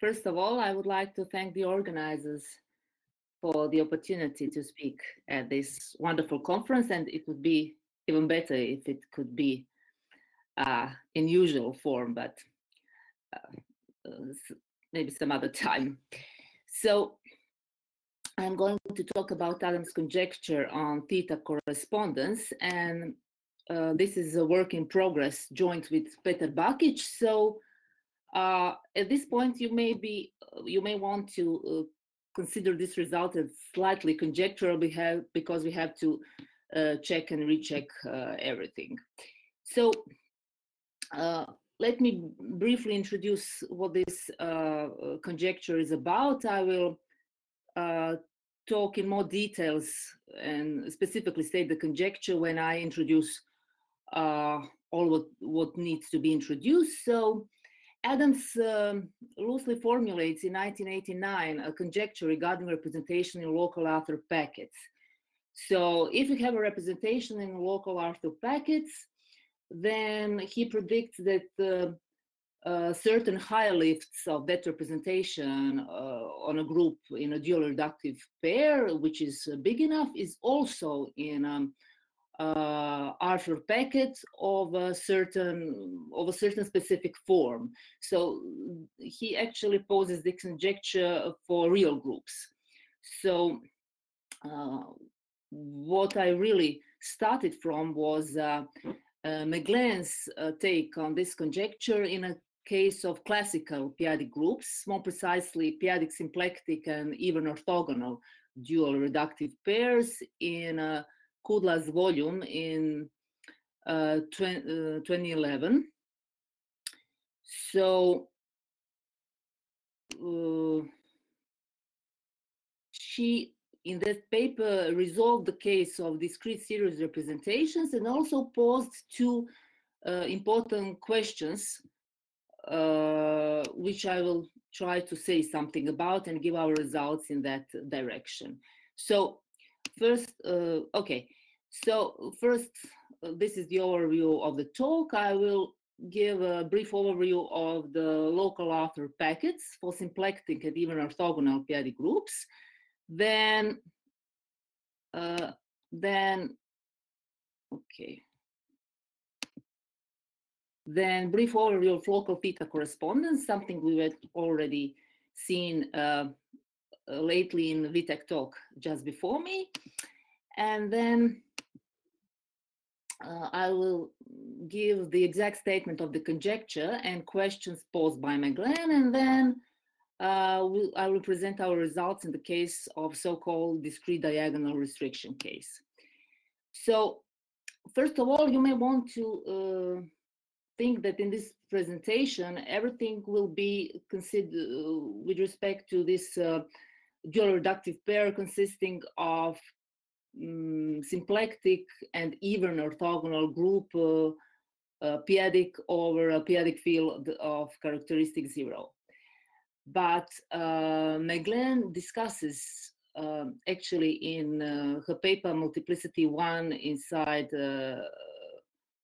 first of all, I would like to thank the organizers for the opportunity to speak at this wonderful conference, and it would be even better if it could be uh, in usual form, but uh, uh, maybe some other time. So I'm going to talk about Adams' conjecture on theta correspondence, and uh, this is a work in progress joint with Petar Bakic. So uh, at this point, you may be you may want to uh, consider this result as slightly conjectural because we have to uh, check and recheck uh, everything. So uh, let me briefly introduce what this conjecture is about. I will talk in more details and specifically state the conjecture when I introduce uh, all what, what needs to be introduced. So Adams um, loosely formulates in 1989 a conjecture regarding representation in local Arthur packets. So if you have a representation in local Arthur packets, then he predicts that uh, uh, certain higher lifts of that representation uh, on a group in a dual reductive pair, which is big enough, is also in um, uh, Arthur packet of a certain of a certain specific form. So he actually poses the conjecture for real groups. So uh, what I really started from was uh, uh, uh, take on this conjecture in a case of classical p-adic groups, more precisely p-adic symplectic and even orthogonal dual reductive pairs in a Kudla's volume in uh, 20, uh, 2011. So uh, she, in that paper, resolved the case of discrete series representations and also posed two uh, important questions, uh, which I will try to say something about and give our results in that direction. So first, uh, okay, so first, uh, this is the overview of the talk. I will give a brief overview of the local Arthur packets for symplectic and even orthogonal p-adic groups. Then, uh, then, okay. Then brief overview of local theta correspondence, something we had already seen uh lately in Wee Teck talk just before me. And then uh, I will give the exact statement of the conjecture and questions posed by Moeglin, and then uh, we'll, I will present our results in the case of so-called discrete diagonal restriction case. So first of all, you may want to uh, think that in this presentation, everything will be considered uh, with respect to this uh, dual reductive pair consisting of um, symplectic and even orthogonal group uh, uh, over a p-adic field of characteristic zero. But uh, Moeglin discusses um, actually in uh, her paper Multiplicity 1 inside uh,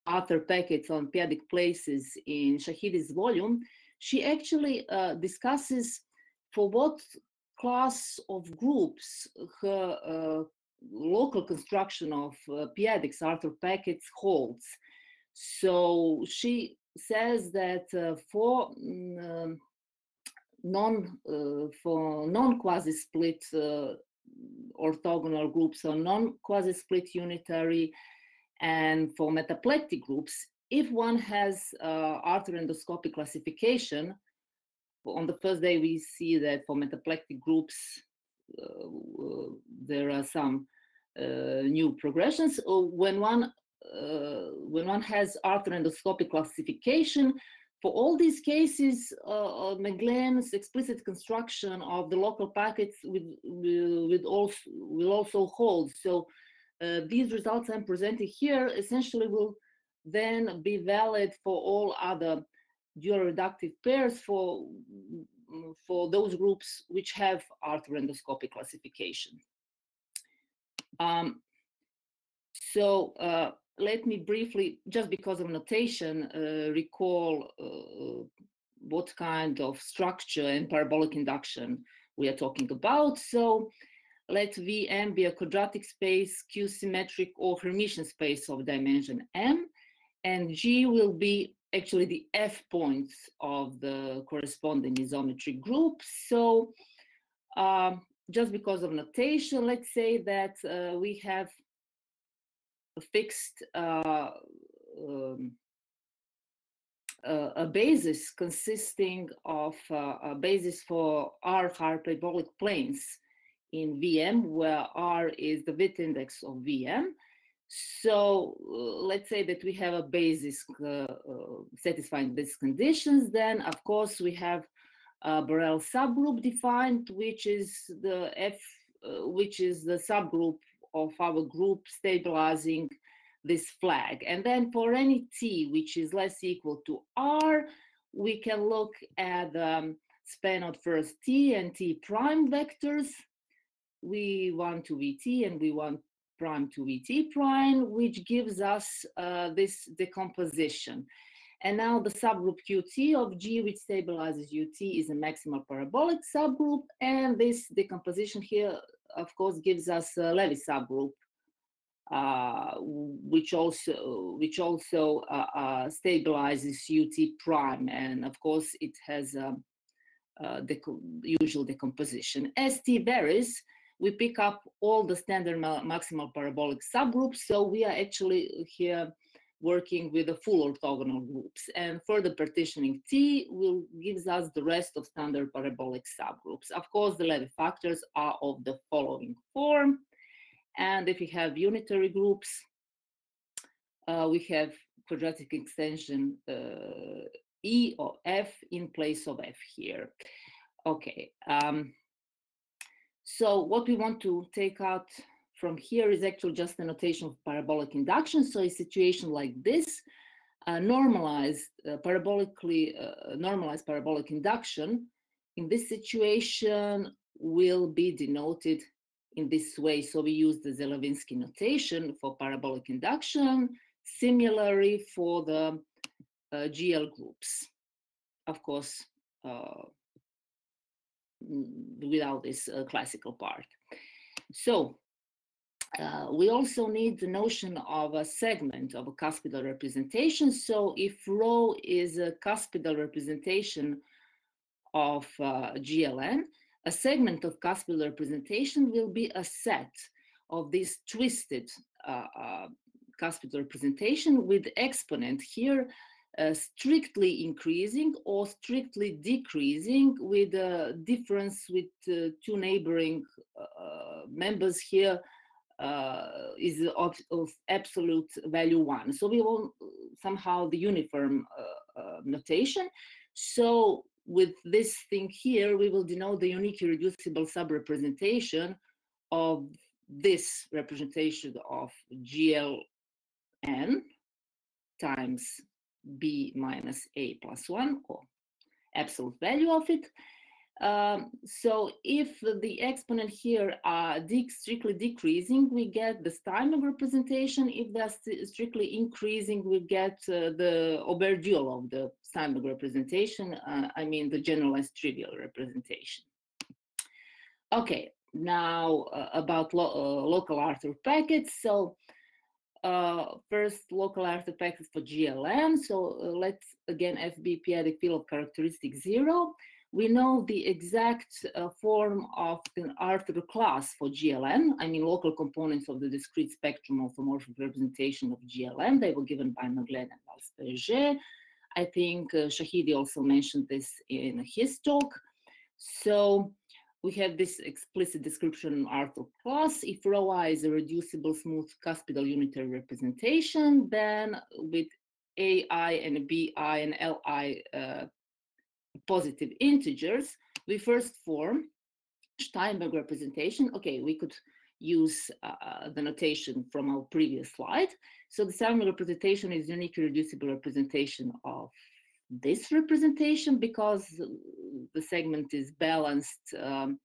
Arthur packets on p-adic places in Shahidi's volume, she actually uh, discusses for what class of groups her local construction of uh, p-adics, Arthur Packets holds. So she says that uh, for mm, um, non uh, for non quasi split uh, orthogonal groups or non quasi split unitary, and for metaplectic groups, if one has uh, Arthur endoscopic classification, on the first day we see that for metaplectic groups uh, uh, there are some uh, new progressions. when one when one has Arthur endoscopic classification, for all these cases, uh, Moeglin's explicit construction of the local packets will, also, will also hold. So uh, these results I'm presenting here essentially will then be valid for all other dual reductive pairs for for those groups which have Arthur endoscopic classification. Um, so uh, let me briefly, just because of notation, uh, recall uh, what kind of structure and parabolic induction we are talking about. So let Vm be a quadratic space, skew-symmetric or Hermitian space of dimension m, and G will be actually the F points of the corresponding isometry group. So um, just because of notation, let's say that uh, we have a fixed uh, um, uh, a basis consisting of uh, a basis for R hyperbolic planes in VM, where R is the width index of VM. So uh, let's say that we have a basis uh, uh, satisfying these conditions, then of course we have a Borel subgroup defined, which is the F, which is the subgroup of our group stabilizing this flag. And then for any t which is less equal to r, we can look at the um, span of first t and t prime vectors. We want to be t and we want prime to vt prime, which gives us uh, this decomposition. And now the subgroup qt of G, which stabilizes ut, is a maximal parabolic subgroup. And this decomposition here, of course, gives us a Levi subgroup uh, which also which also uh, uh, stabilizes UT prime, and of course it has a, a deco usual decomposition. St varies, we pick up all the standard ma maximal parabolic subgroups, so we are actually here working with the full orthogonal groups. And further partitioning T will gives us the rest of standard parabolic subgroups. Of course, the Levi factors are of the following form. And if we have unitary groups, uh, we have quadratic extension uh, E or F in place of F here. Okay. Um, so what we want to take out from here is actually just a notation of parabolic induction. So a situation like this, uh, normalized, uh, parabolically uh, normalized parabolic induction, in this situation will be denoted in this way. So we use the Zelevinsky notation for parabolic induction, similarly for the uh, GL groups. Of course, uh, without this uh, classical part. So uh, we also need the notion of a segment of a cuspidal representation. So if rho is a cuspidal representation of uh, GLN, a segment of cuspidal representation will be a set of this twisted uh, uh, cuspidal representation with exponent here uh, strictly increasing or strictly decreasing with a difference with uh, two neighboring uh, members here uh, is of, of, absolute value one. So we want somehow the uniform notation. So with this thing here, we will denote the unique irreducible subrepresentation of this representation of GLN times B minus A plus 1, or absolute value of it. Um, so if the exponent here are de strictly decreasing, we get the Steinberg representation. If they're st strictly increasing, we get uh, the Aubert dual of the Steinberg representation. Uh, I mean the generalized trivial representation. Okay, now uh, about lo uh, local Arthur packets. So uh, first local Arthur packets for GLM. So uh, let's again FB periodic field characteristic zero we know the exact uh, form of the Arthur class for GLN, I mean local components of the discrete spectrum of automorphic representation of GLN. They were given by Moeglin and Valls I think uh, Shahidi also mentioned this in his talk. So we have this explicit description in Arthur class. If rho i is a reducible smooth cuspidal unitary representation, then with AI and BI and LI uh, positive integers, we first form Steinberg representation. Okay, we could use uh, the notation from our previous slide. So the Steinberg representation is uniquely reducible representation of this representation because the segment is balanced. Um,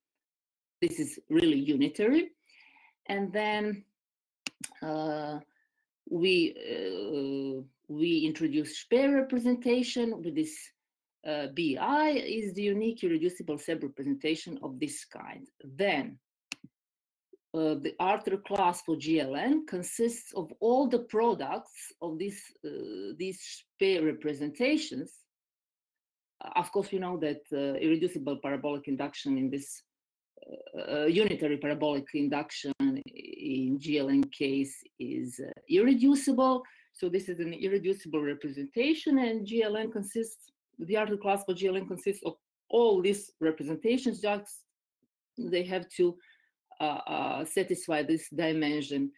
this is really unitary. And then uh, we uh, we introduce Speh representation with this uh, BI is the unique irreducible sub-representation of this kind. Then uh, the Arthur class for GLN consists of all the products of these uh, these pair representations. Uh, of course, we know that uh, irreducible parabolic induction in this uh, unitary parabolic induction in GLN case is irreducible. So this is an irreducible representation, and GLN consists the Arthur class for GLN consists of all these representations. Just they have to uh, uh, satisfy this dimension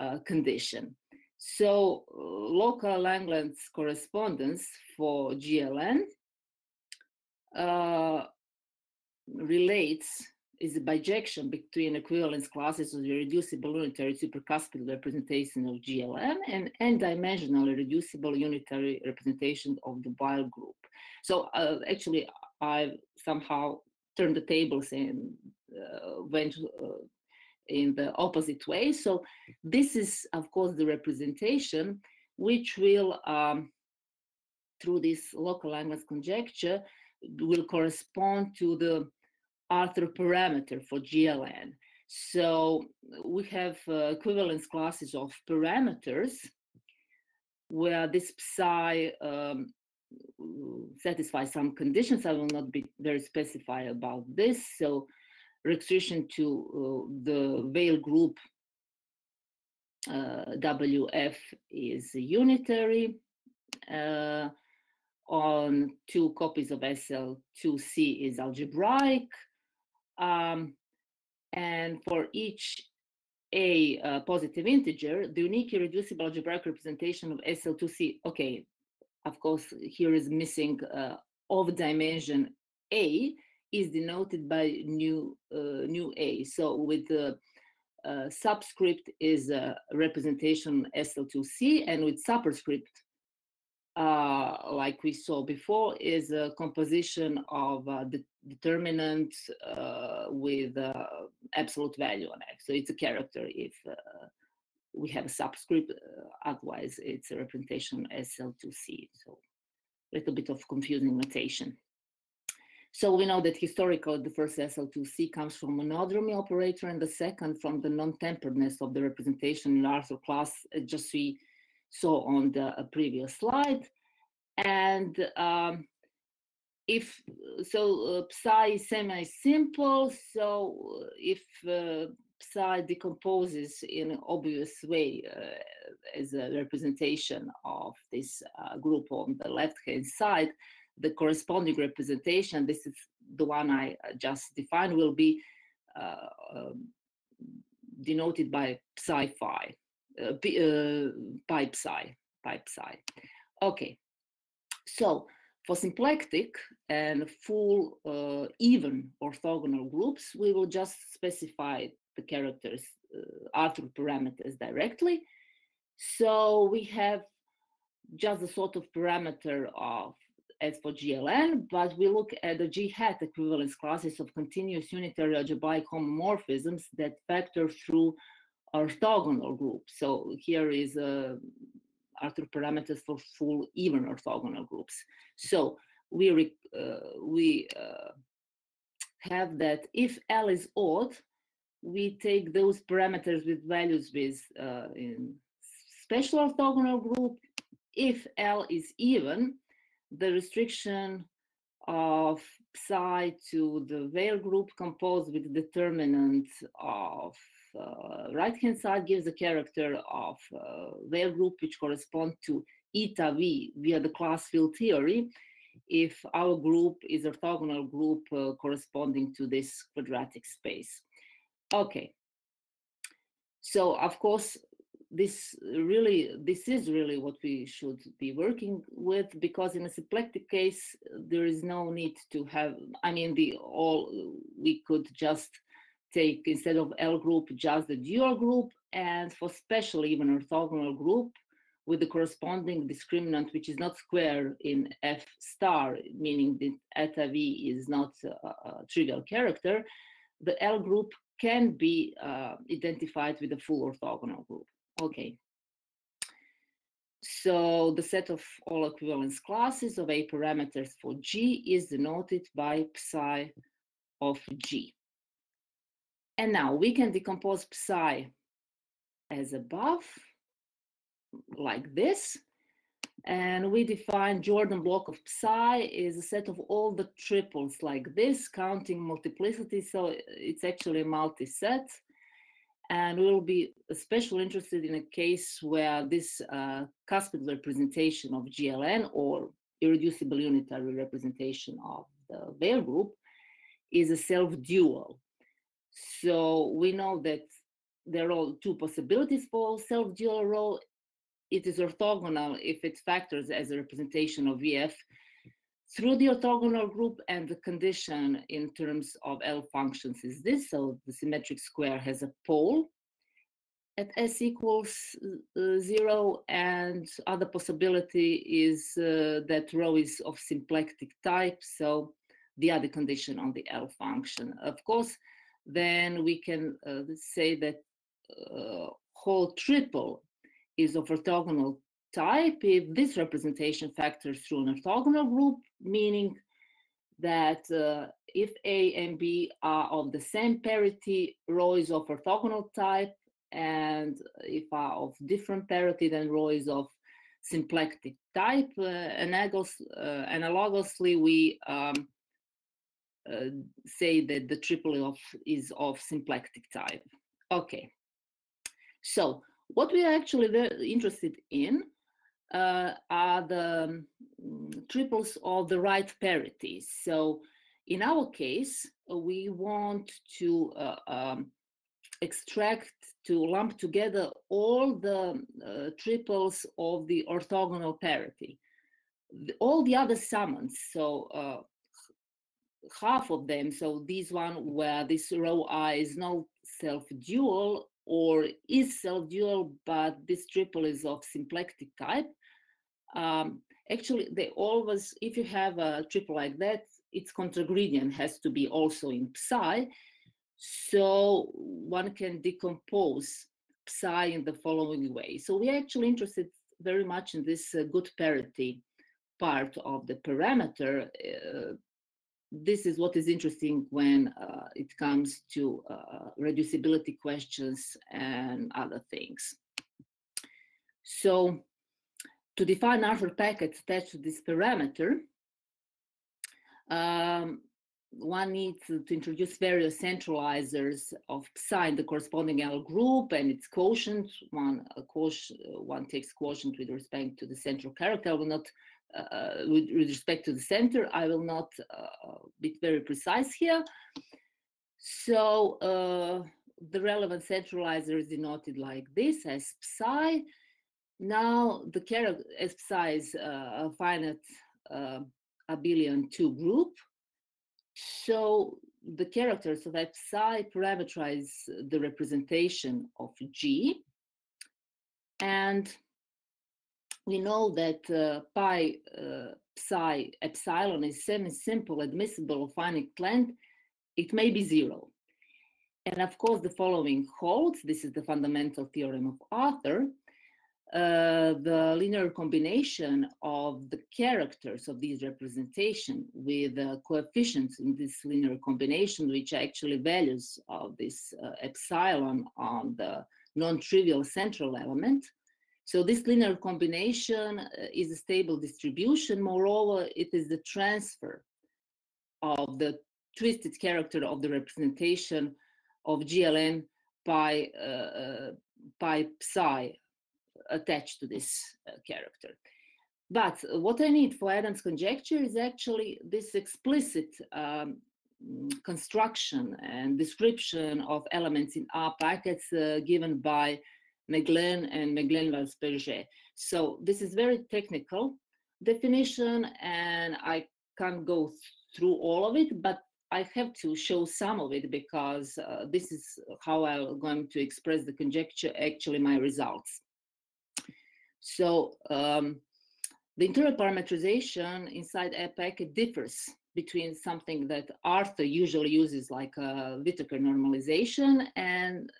uh, condition. So local Langlands correspondence for GLN relates is a bijection between equivalence classes of the reducible unitary supercuspidal representation of GLN and n-dimensional reducible unitary representation of the Weil group. So uh, actually, I've somehow turned the tables and uh, went uh, in the opposite way. So this is, of course, the representation which will, um, through this local Langlands conjecture, will correspond to the Arthur parameter for GLN. So we have uh, equivalence classes of parameters where this psi um, satisfies some conditions. I will not be very specified about this. So restriction to uh, the Weil group uh, WF is unitary. Uh, on two copies of SL2C is algebraic. Um, and for each a uh, positive integer, the unique irreducible algebraic representation of SL2C, okay, of course, here is missing uh, of dimension A, is denoted by nu uh, nu a. So with the uh, subscript is a representation SL2C, and with superscript, uh, like we saw before, is a composition of uh, the determinant uh, with uh, absolute value on x. So it's a character if we have a subscript, otherwise it's a representation SL2C. So a little bit of confusing notation. So we know that historically the first SL2C comes from monodromy operator and the second from the non-temperedness of the representation in Arthur class, uh, just we saw on the uh, previous slide. And um, if so, uh, psi is semi-simple. So if uh, psi decomposes in an obvious way uh, as a representation of this uh, group on the left-hand side, the corresponding representation, this is the one I uh, just defined, will be uh, um, denoted by psi phi, uh, p, uh, pi psi, pi psi. Okay, so for symplectic and full uh, even orthogonal groups, we will just specify the characters, uh, parameters directly. So we have just a sort of parameter of as for GLN, but we look at the G-hat equivalence classes of continuous unitary algebraic homomorphisms that factor through orthogonal groups. So here is uh, Arthur parameters for full even orthogonal groups. So we uh, we uh, have that if L is odd, we take those parameters with values with uh, in special orthogonal group. If L is even, the restriction of psi to the Weil group composed with determinant of uh, right hand side gives the character of uh, group which correspond to eta v via the class field theory if our group is orthogonal group uh, corresponding to this quadratic space. Okay. So of course, this really this is really what we should be working with because in a symplectic case there is no need to have i mean the all we could just take instead of l group just the dual group and for special even orthogonal group with the corresponding discriminant which is not square in f star meaning that eta v is not a, a trivial character the l group can be uh, identified with a full orthogonal group Okay. So the set of all equivalence classes of A parameters for G is denoted by psi of G. And now we can decompose psi as above, like this. And we define Jordan block of psi is a set of all the triples like this, counting multiplicity. So it's actually a multi-set. And we'll be especially interested in a case where this uh, cuspid representation of GLN or irreducible unitary representation of the Weil group is a self-dual. So we know that there are two possibilities for self-dual role. It is orthogonal if it factors as a representation of VF through the orthogonal group and the condition in terms of L functions is this. So the symmetric square has a pole at S equals uh, zero and other possibility is uh, that rho is of symplectic type. So the other condition on the L function. Of course, then we can uh, say that uh, whole triple is of orthogonal type if this representation factors through an orthogonal group, meaning that uh, if A and B are of the same parity, rho is of orthogonal type, and if are of different parity, then rho is of symplectic type. Uh, analogous, uh, analogously, we um, uh, say that the triple of is of symplectic type. Okay. So what we are actually very interested in uh, are the um, triples of the right parity. So in our case, we want to uh, um, extract, to lump together all the uh, triples of the orthogonal parity. The, all the other summands, so uh, half of them, so this one where this rho i is not self-dual or is self-dual, but this triple is of symplectic type. Um, actually, they always, if you have a triple like that, its contragredient has to be also in psi. So one can decompose psi in the following way. So we're actually interested very much in this uh, good parity part of the parameter uh, this is what is interesting when uh, it comes to uh, reducibility questions and other things. So to define Arthur packets attached to this parameter, um, one needs to, introduce various centralizers of psi in the corresponding L group and its quotient. One, quotient, one takes quotient with respect to the central character. Will not uh, with, with, respect to the center. I will not uh, be very precise here. So uh, the relevant centralizer is denoted like this as psi. Now the character psi is a finite abelian two group. So the characters of psi parameterize the representation of G. And we know that uh, pi uh, psi epsilon is semi-simple admissible finite length, it may be zero. And of course, the following holds. This is the fundamental theorem of Arthur. Uh, the linear combination of the characters of these representation with uh, coefficients in this linear combination, which are actually values of this uh, epsilon on the non-trivial central element, so this linear combination uh, is a stable distribution. Moreover, it is the transfer of the twisted character of the representation of GLN by, uh, uh, by psi attached to this uh, character. But what I need for Adams conjecture is actually this explicit um, construction and description of elements in R packets uh, given by Moeglin and Moeglin-Waldspurger. So this is very technical definition and I can't go through all of it, but I have to show some of it because uh, this is how I'm going to express the conjecture, actually my results. So um, the internal parameterization inside a packet differs between something that Arthur usually uses like a Whittaker normalization and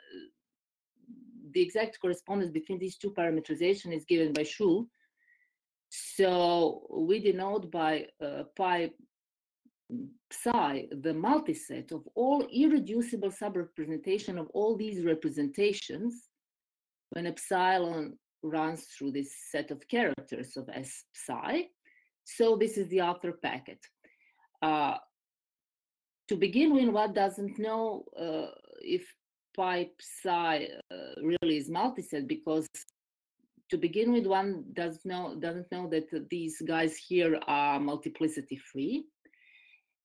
the exact correspondence between these two parameterization is given by Xu So we denote by uh, pi psi the multiset of all irreducible subrepresentation of all these representations when epsilon runs through this set of characters of S psi. So this is the Arthur packet. Uh, to begin with, one doesn't know uh, if psi uh, really is multiset because to begin with, one does know doesn't know that these guys here are multiplicity free,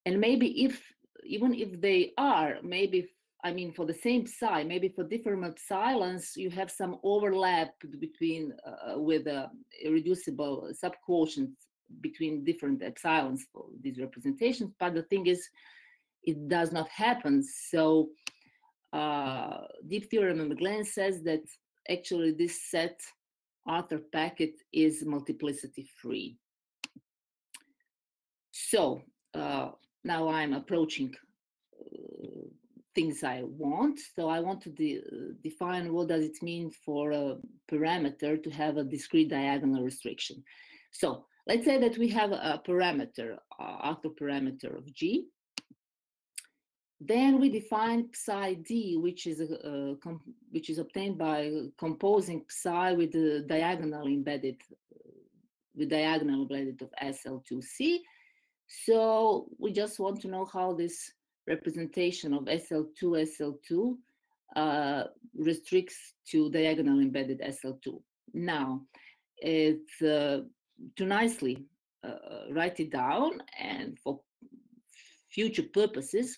and maybe if even if they are, maybe I mean, for the same psi, maybe for different epsilons, you have some overlap between uh, with uh, irreducible subquotients between different epsilons for these representations. But the thing is, it does not happen. So uh, deep theorem of Moeglin says that actually this set Arthur packet is multiplicity free. So uh, now I'm approaching uh, things I want. So I want to de define what does it mean for a parameter to have a discrete diagonal restriction. So let's say that we have a parameter, uh, parameter of G. Then we define psi d, which is a, which is obtained by composing psi with the diagonal embedded with diagonal embedded of SL2C. So we just want to know how this representation of SL2 SL2 uh, restricts to diagonal embedded SL2. Now, it's uh, to nicely uh, write it down and for future purposes,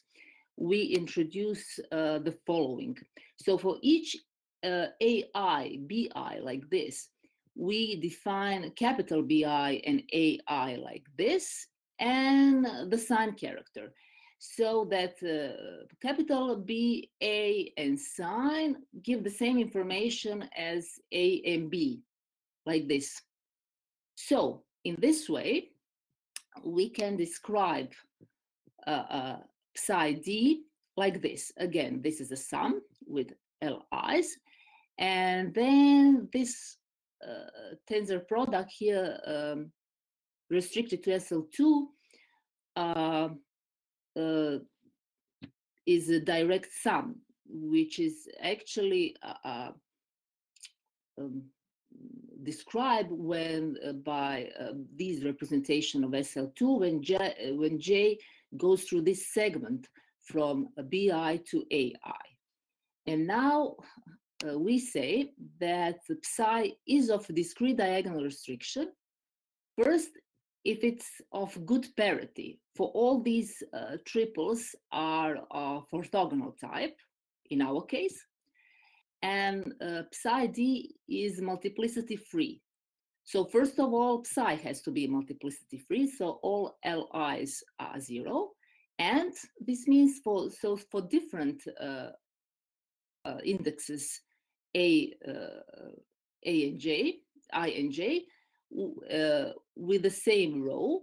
we introduce uh, the following. So for each uh, AI, BI like this, we define capital BI and AI like this, and the sign character so that uh, capital B, A, and sign give the same information as A and B, like this. So in this way, we can describe uh, uh, psi d like this. Again, this is a sum with LIs. And then this uh, tensor product here um, restricted to SL2 uh, uh, is a direct sum, which is actually uh, uh um, described when uh, by uh, these representation of SL2 when J, when J goes through this segment from BI to AI. And now uh, we say that psi is of discrete diagonal restriction. First, if it's of good parity, for all these uh, triples are of orthogonal type, in our case, and uh, psi d is multiplicity free. So first of all, psi has to be multiplicity free, so all li's are zero. And this means for, so for different uh, uh, indexes, a, uh, a and j, i and j, uh, with the same rho,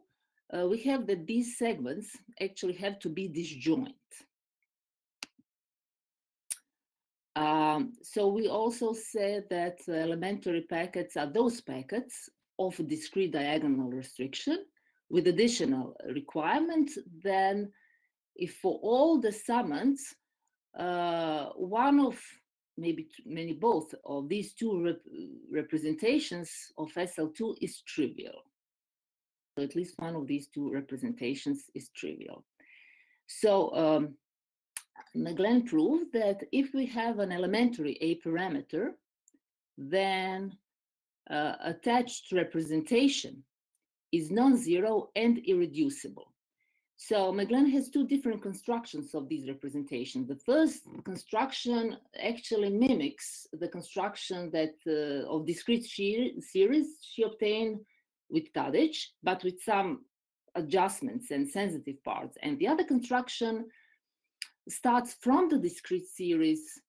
uh, we have that these segments actually have to be disjoint. Um, so we also said that elementary packets are those packets of discrete diagonal restriction with additional requirements, then if for all the summands uh, one of maybe many both of these two rep representations of SL2 is trivial. So at least one of these two representations is trivial. So um, Moeglin proved that if we have an elementary A parameter, then uh, attached representation is non-zero and irreducible. So Moeglin has two different constructions of these representations. The first construction actually mimics the construction that uh, of discrete series she obtained with Tadic, but with some adjustments and sensitive parts. And the other construction starts from the discrete series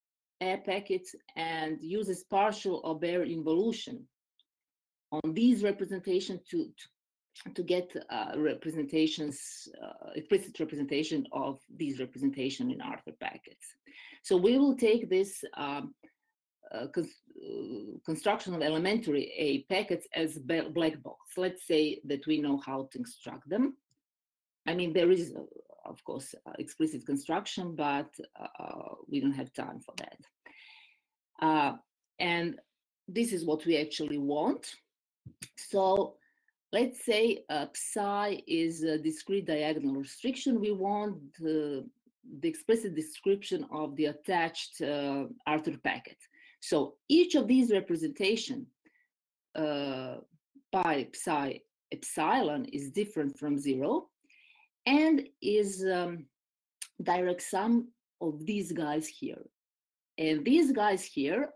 A packet and uses partial Aubert involution on these representations to, to to get uh, representations, uh, explicit representation of these representation in Arthur packets. So we will take this um, uh, uh, construction of elementary A packets as black box. Let's say that we know how to construct them. I mean, there is, uh, of course, uh, explicit construction, but uh, we don't have time for that. Uh, and this is what we actually want. So let's say psi is a discrete diagonal restriction. We want the explicit description of the attached Arthur packet. So each of these representation uh, pi psi epsilon is different from zero and is um, direct sum of these guys here. And these guys here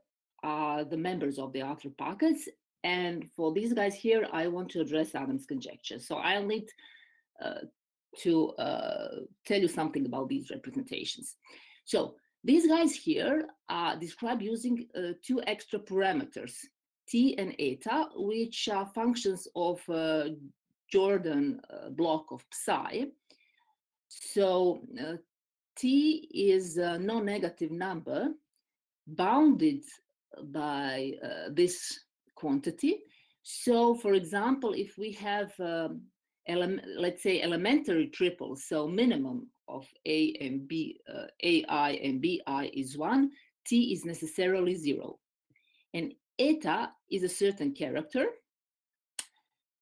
are the members of the Arthur packets. And for these guys here, I want to address Adams' conjecture. So I'll need uh, to uh, tell you something about these representations. So these guys here are described using uh, two extra parameters, t and eta, which are functions of uh, Jordan uh, block of psi. So uh, t is a non-negative number bounded by uh, this quantity. So, for example, if we have um, let's say elementary triples, so minimum of A and B, uh, AI and BI is one, T is necessarily zero. And eta is a certain character.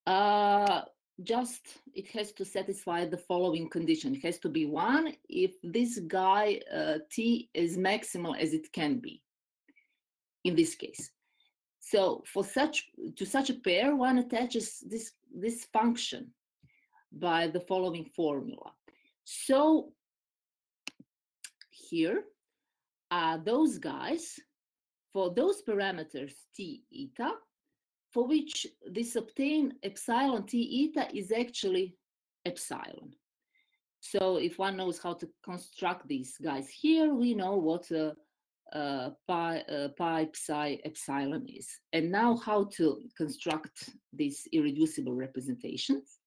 Uh, just it has to satisfy the following condition. It has to be one if this guy uh, T is maximal as it can be in this case. So for such to such a pair, one attaches this this function by the following formula. So here are those guys for those parameters t eta, for which this obtained epsilon t eta is actually epsilon. So if one knows how to construct these guys here, we know what uh, uh, pi, uh, pi psi epsilon is. And now how to construct these irreducible representations.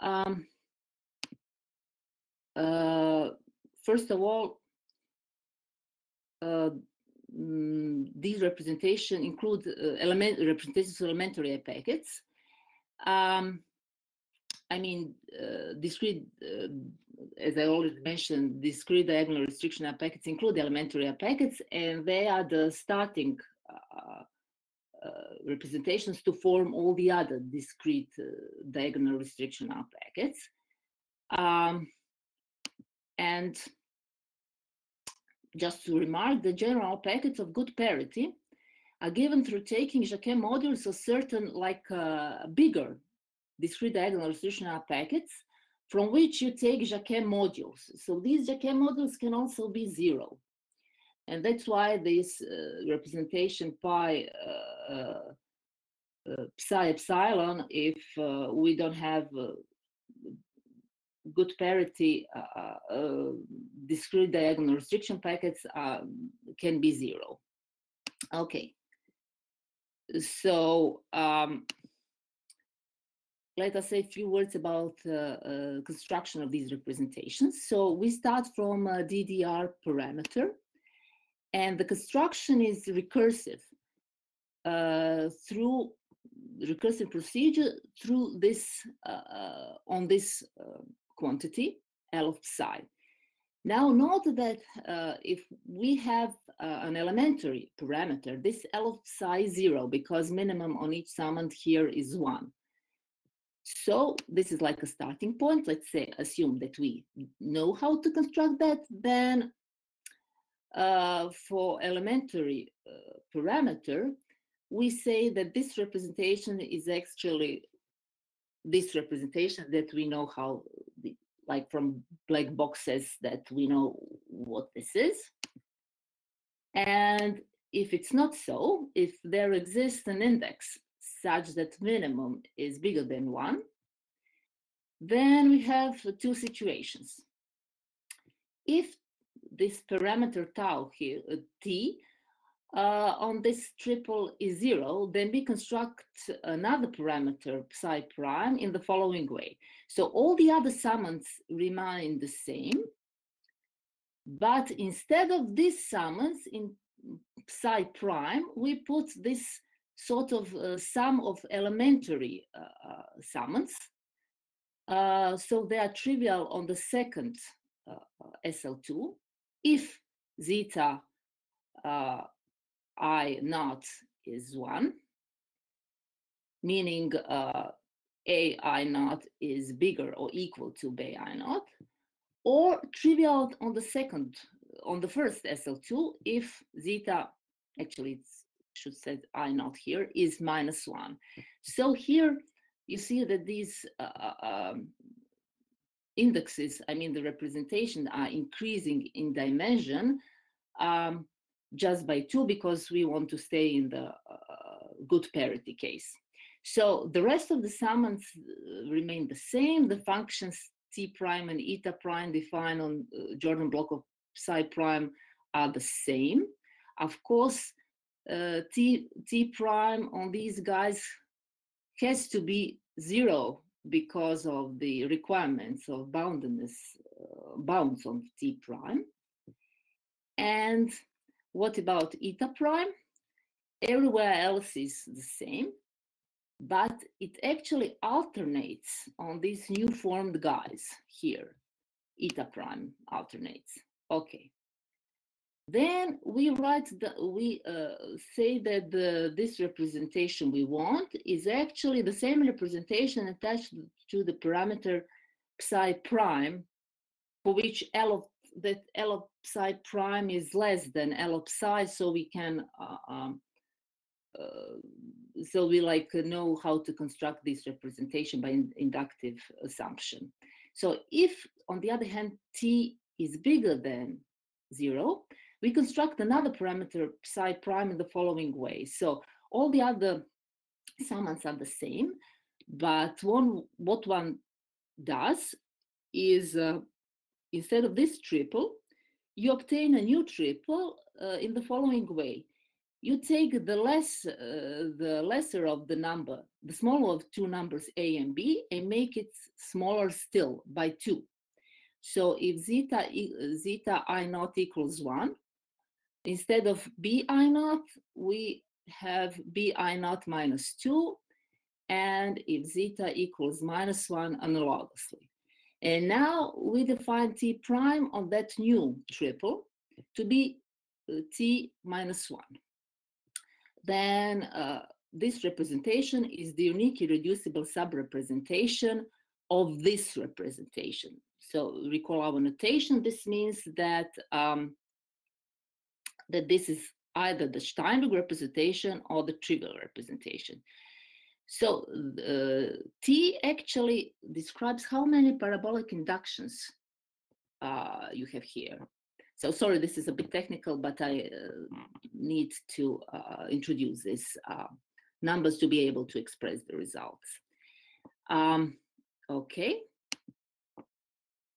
Um, uh, first of all, uh, mm, these representation include uh, element representations of elementary packets. Um, I mean, uh, discrete, uh, as I already mentioned, discrete diagonal restriction packets include elementary packets, and they are the starting uh, representations to form all the other discrete diagonal restriction packets. Um, and just to remark, the general packets of good parity are given through taking Jacquet modules of certain like uh, bigger discrete diagonal restriction packets from which you take Jacquet modules. So these Jacquet modules can also be zero. And that's why this uh, representation pi uh, uh, uh psi epsilon, if uh, we don't have good parity uh, uh, uh, discrete diagonal restriction packets um, can be zero. Okay. So um, let us say a few words about uh, uh, construction of these representations. So we start from a DDR parameter, and the construction is recursive uh, through recursive procedure through this on this quantity, L of psi. Now note that uh, if we have uh, an elementary parameter, this L of psi is zero because minimum on each summand here is one. So this is like a starting point. Let's say, assume that we know how to construct that. Then uh, for elementary uh, parameter, we say that this representation is actually this representation that we know how, like from black boxes, that we know what this is. And if it's not so, if there exists an index such that minimum is bigger than one, then we have two situations. If this parameter tau here, uh, t, uh, on this triple is zero, then we construct another parameter psi prime in the following way. So all the other summands remain the same, but instead of these summands in psi prime, we put this sort of uh, sum of elementary uh, uh summands. Uh, so they are trivial on the second uh, SL2. If zeta i naught is 1, meaning uh, a i naught is bigger or equal to b i naught, or trivial on the second, on the first SL2 if zeta, actually it should say I naught here, is minus one. So here you see that these uh, um, indexes, I mean the representation are increasing in dimension um, just by two because we want to stay in the uh, good parity case. So the rest of the summands uh, remain the same. The functions t prime and eta prime defined on uh, Jordan block of psi prime are the same. Of course, uh, t, t prime on these guys has to be zero because of the requirements of boundedness uh, bounds on t prime. And what about eta prime? Everywhere else is the same but it actually alternates on these new formed guys here. Eta prime alternates. Okay. Then we write the, we uh, say that the, this representation we want is actually the same representation attached to the parameter psi prime, for which L of that L prime is less than L so we can uh, um, uh, so we like know how to construct this representation by in inductive assumption. So if, on the other hand, t is bigger than zero, we construct another parameter psi prime in the following way. So all the other summands are the same, but one what one does is uh, instead of this triple, you obtain a new triple uh, in the following way. You take the less uh, the lesser of the number the smaller of two numbers a and b and make it smaller still by two. So if zeta zeta i naught equals one instead of b i naught we have b i naught minus two and if zeta equals minus one analogously and now we define t prime on that new triple to be uh, t minus one then uh, this representation is the unique irreducible subrepresentation of this representation. So recall our notation, this means that, um, that this is either the Steinberg representation or the trivial representation. So uh, T actually describes how many parabolic inductions uh, you have here. So sorry, this is a bit technical, but I uh, need to uh, introduce these uh, numbers to be able to express the results. Um, okay.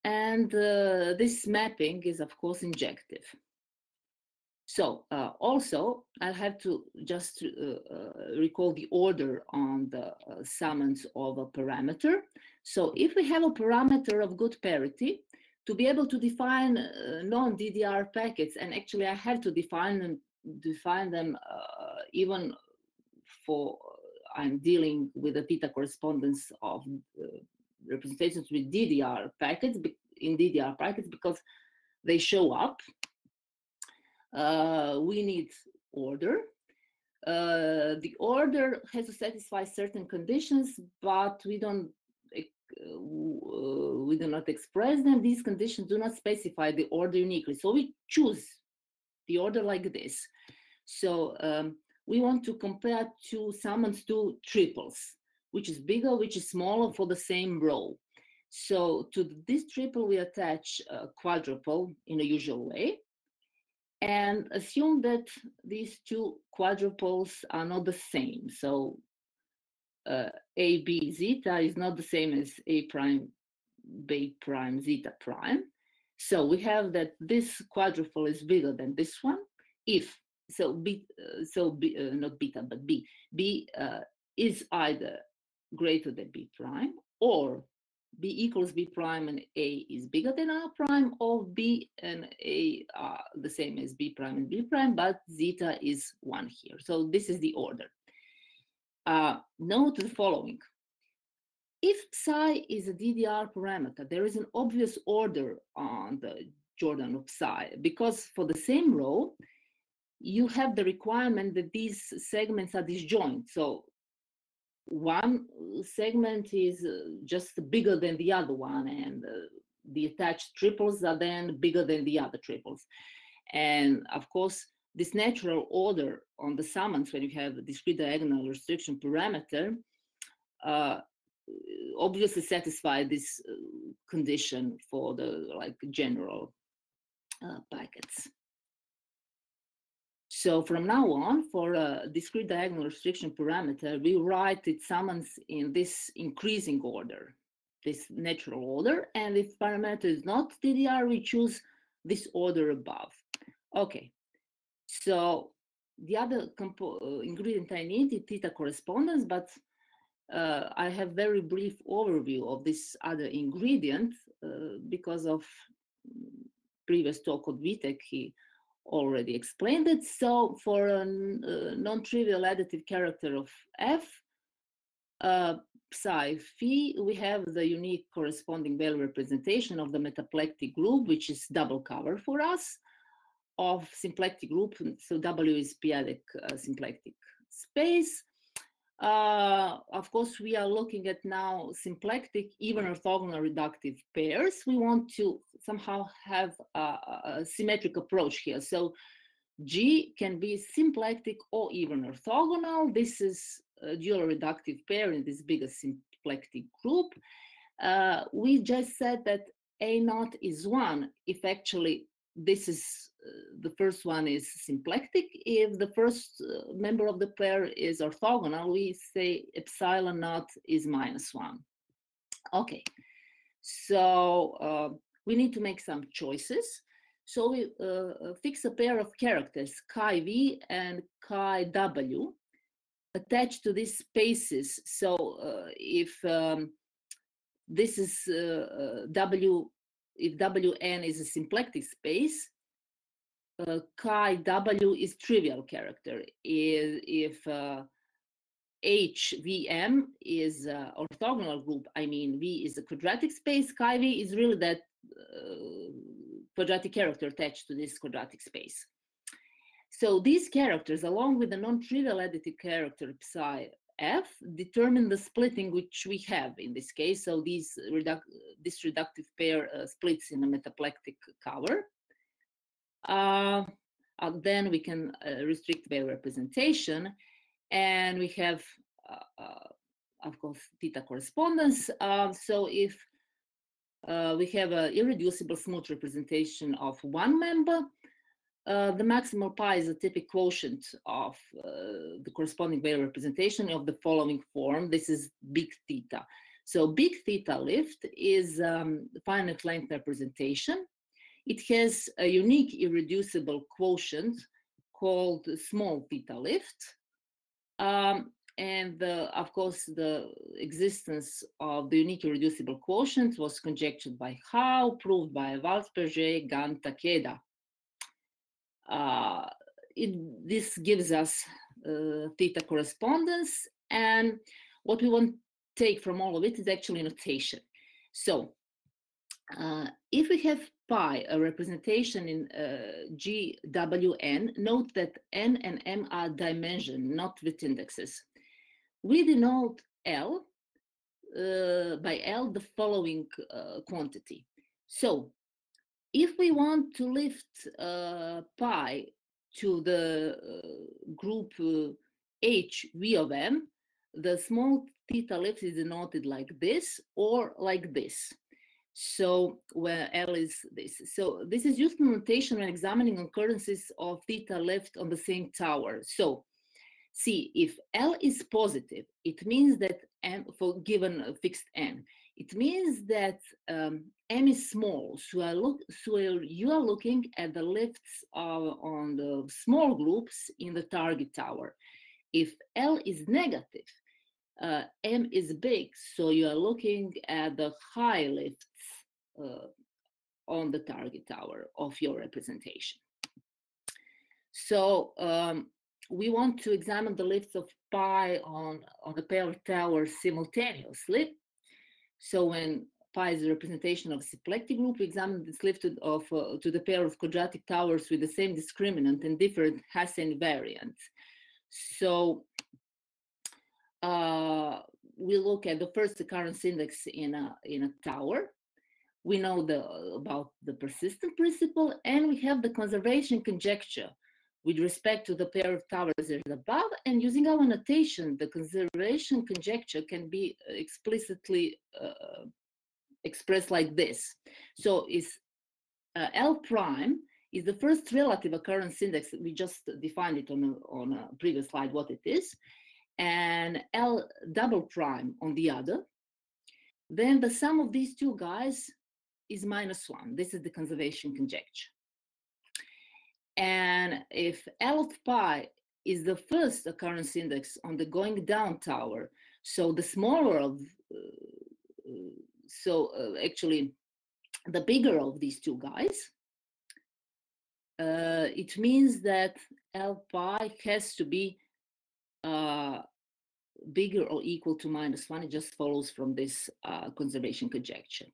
And uh, this mapping is, of course, injective. So uh, also, I have to just uh, recall the order on the summands of a parameter. So if we have a parameter of good parity, to be able to define uh, non-DDR packets, and actually I have to define them, define them uh, even for uh, I'm dealing with the theta correspondence of representations with DDR packets in DDR packets because they show up. Uh, we need order. Uh, the order has to satisfy certain conditions, but we don't uh, we do not express them, these conditions do not specify the order uniquely. So we choose the order like this. So um, we want to compare two summands to triples, which is bigger, which is smaller for the same rho. So to this triple, we attach a quadruple in a usual way and assume that these two quadruples are not the same. So uh, a b zeta is not the same as a prime b prime zeta prime. So we have that this quadruple is bigger than this one. If so, b uh, so b uh, not beta but b b uh, is either greater than b prime or b equals b prime and a is bigger than r prime, or b and a are the same as b prime and b prime, but zeta is one here. So this is the order. Uh, note the following. If psi is a DDR parameter, there is an obvious order on the Jordan of psi, because for the same rho, you have the requirement that these segments are disjoint. So one segment is uh, just bigger than the other one, and uh, the attached triples are then bigger than the other triples. And of course, this natural order on the summands when you have a discrete diagonal restriction parameter uh, obviously satisfy this uh, condition for the like general uh, packets. So from now on, for a discrete diagonal restriction parameter, we write its summands in this increasing order, this natural order. And if parameter is not DDR, we choose this order above. Okay, so the other uh, ingredient I need is theta correspondence, but uh, I have very brief overview of this other ingredient uh, because of previous talk of Wee Teck, he already explained it. So for a, a non-trivial additive character of f, uh, psi phi, we have the unique corresponding Weil representation of the metaplectic group, which is double cover for us of symplectic group. So W is p-adic uh, symplectic space. Uh, of course, we are looking at now symplectic, even orthogonal reductive pairs. We want to somehow have a, a symmetric approach here. So G can be symplectic or even orthogonal. This is a dual reductive pair in this bigger symplectic group. Uh, we just said that A naught is one if actually this is the first one is symplectic. If the first uh, member of the pair is orthogonal, we say epsilon naught is minus one. Okay, so uh, we need to make some choices. So we uh, uh fix a pair of characters, chi v and chi w, attached to these spaces. So uh, if um, this is uh, w, if wn is a symplectic space, uh, chi w is trivial character. Is if uh, HVM is uh, orthogonal group, I mean V is a quadratic space, chi V is really that uh, quadratic character attached to this quadratic space. So these characters, along with the non-trivial additive character psi f, determine the splitting which we have in this case. So these reduc this reductive pair uh, splits in a metaplectic cover. Uh, uh, then we can uh, restrict Weil representation. And we have, uh, uh, of course, theta correspondence. so if we have an irreducible smooth representation of one member, uh, the maximal pi is a typical quotient of uh, the corresponding Weil representation of the following form. This is big theta. So big theta lift is um, finite length representation it has a unique irreducible quotient called small theta lift. Um, and the, of course, the existence of the unique irreducible quotient was conjectured by Howe, proved by Waldspurger, Gan, Takeda. Uh, it, this gives us uh, theta correspondence. And what we want to take from all of it is actually notation. So uh, if we have pi, a representation in uh, GWN, note that n and m are dimension, not with indexes. We denote L uh, by L the following uh, quantity. So if we want to lift uh, pi to the uh, group uh, H V of m, the small theta lift is denoted like this or like this. So where L is this. So this is useful notation when examining occurrences of theta lift on the same tower. So see, if L is positive, it means that M for given a fixed N, it means that um, M is small. So, I look, so you are looking at the lifts uh, on the small groups in the target tower. If L is negative, uh, M is big, so you are looking at the high lifts uh, on the target tower of your representation. So um, we want to examine the lifts of pi on, on the pair of towers simultaneously. So when pi is a representation of a symplectic group, we examine this lift of, uh, to the pair of quadratic towers with the same discriminant and different Hasse invariants. So uh, we look at the first occurrence index in a, in a tower. We know the, about the persistent principle, and we have the conservation conjecture with respect to the pair of towers as above. And using our notation, the conservation conjecture can be uh, explicitly uh, expressed like this. So is uh, L prime is the first relative occurrence index. We just defined it on a, on a previous slide what it is and L double prime on the other, then the sum of these two guys is minus one. This is the conservation conjecture. And if L pi is the first occurrence index on the going down tower, so the smaller of, uh, so uh, actually the bigger of these two guys, uh, it means that L pi has to be uh, bigger or equal to minus one, it just follows from this uh, conservation conjecture.